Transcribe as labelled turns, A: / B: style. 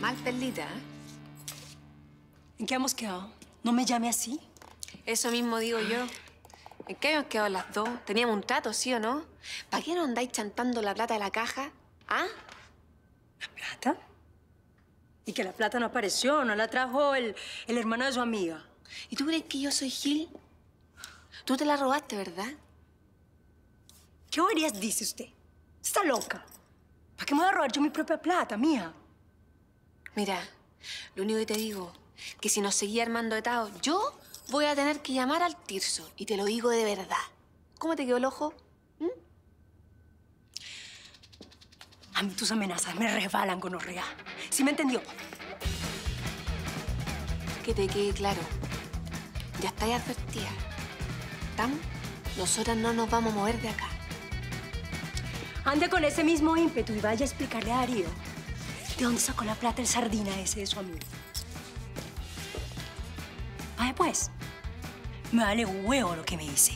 A: Mal perlita, ¿eh?
B: ¿En qué hemos quedado? ¿No me llame así?
A: Eso mismo digo yo. ¿En qué habíamos quedado las dos? Teníamos un trato, ¿sí o no? ¿Para qué no andáis chantando la plata de la caja? ¿Ah?
B: ¿La plata? Y que la plata no apareció, no la trajo el, el hermano de su amiga.
A: ¿Y tú crees que yo soy Gil? Tú te la robaste, ¿verdad?
B: ¿Qué boberías dice usted? Está loca. ¿Para qué me voy a robar yo mi propia plata, mía?
A: Mira, lo único que te digo, que si nos seguía armando etados, yo voy a tener que llamar al Tirso. Y te lo digo de verdad. ¿Cómo te quedó el ojo? ¿Mm?
B: A mí tus amenazas me resbalan con orrea. ¿Sí me entendió?
A: Que te quede claro. Ya estáis advertida. ¿Tam? Nosotras no nos vamos a mover de acá.
B: Ande con ese mismo ímpetu y vaya a explicarle a Darío de dónde sacó la plata el sardina ese de su amigo. Vaya pues, me vale huevo lo que me dice.